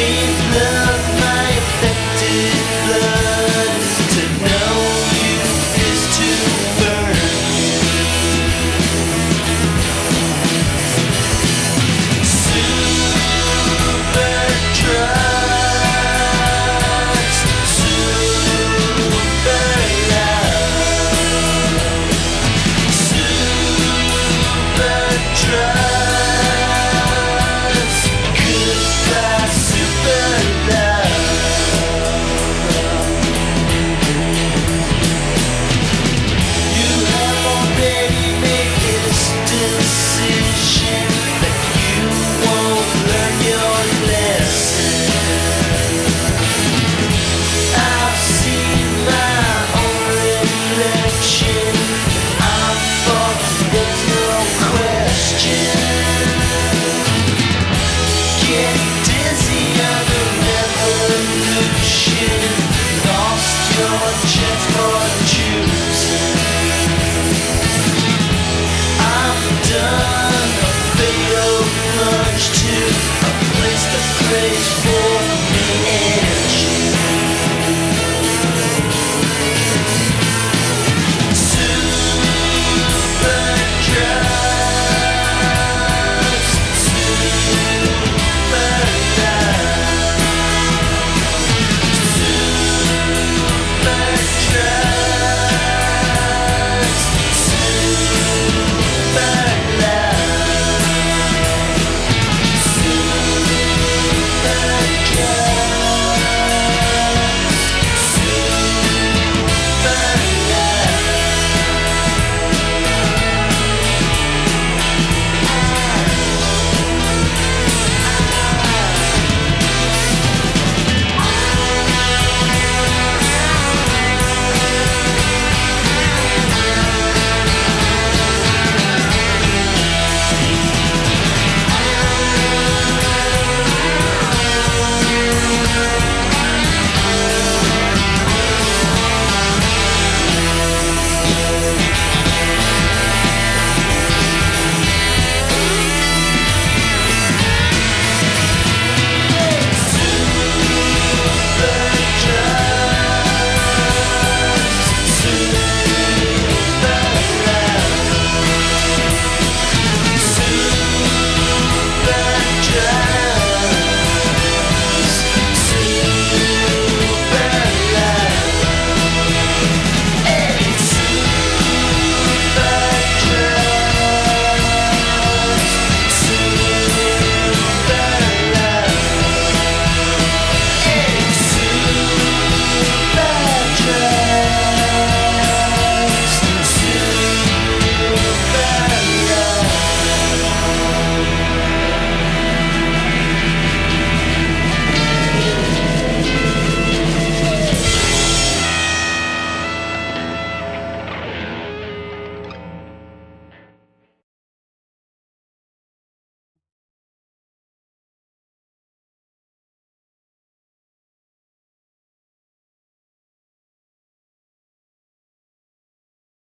me. Done